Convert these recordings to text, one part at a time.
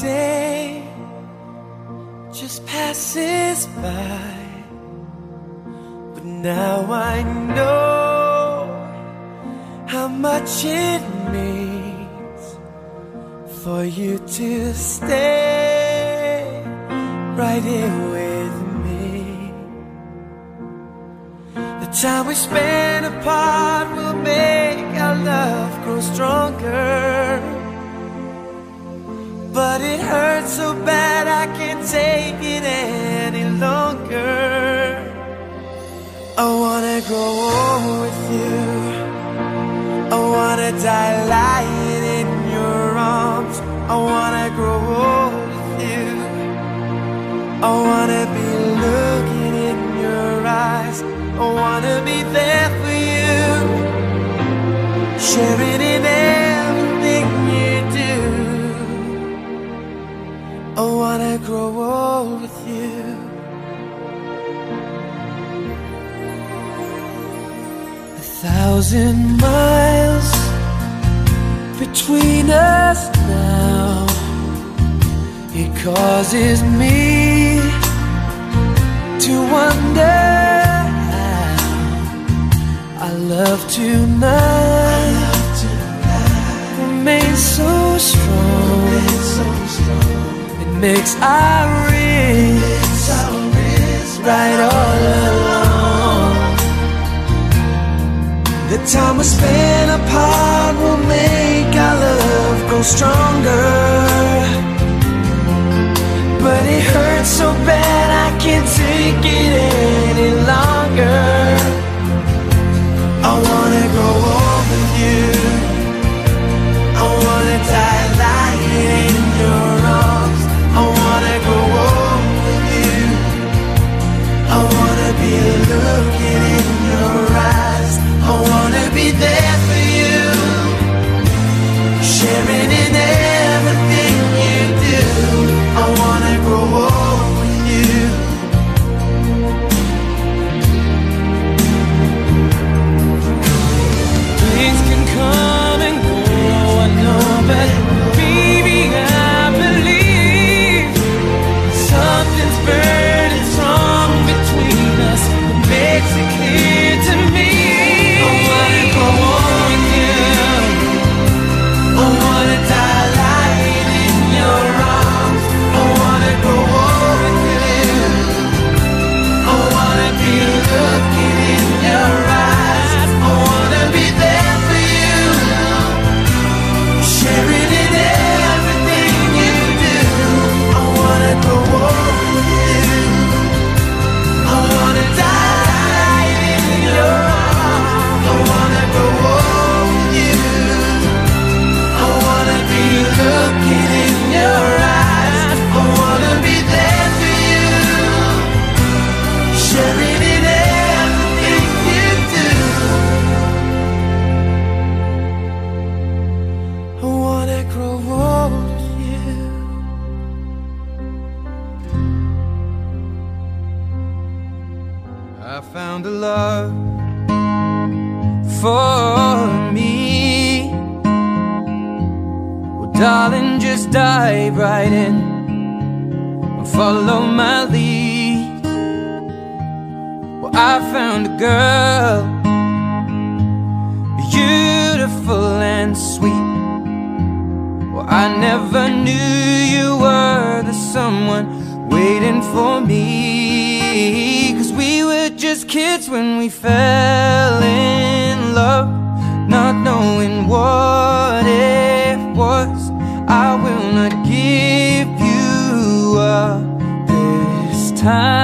Day just passes by. But now I know how much it means for you to stay right here with me. The time we spend apart will make our love grow stronger. But it hurts so bad I can't take it any longer. I wanna grow old with you. I wanna die lying in your arms. I wanna grow old with you. I wanna be looking in your eyes. I wanna be there for you. Sharing grow old with you. A thousand miles between us now. It causes me to wonder how our love tonight remains so strong. Makes our wrists right all along. The time we spend apart will make our love grow stronger. But it hurts so bad I can't take it any follow my lead. Well, I found a girl, beautiful and sweet. Well, I never knew you were the someone waiting for me. Cause we were just kids when we fell in love, not knowing what time.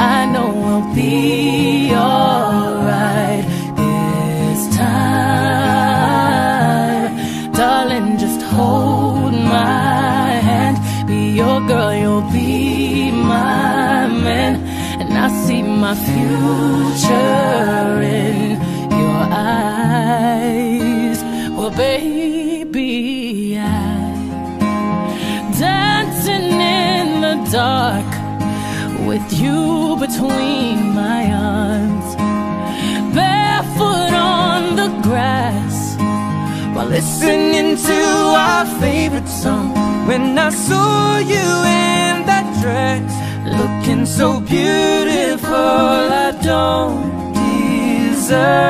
I know I'll be alright this time. Darling, just hold my hand. Be your girl, you'll be my man. And I see my future in your eyes. Well, baby, I dancing in the dark with you between my arms, barefoot on the grass, while listening to our favorite song. When I saw you in that dress, looking so beautiful, I don't deserve.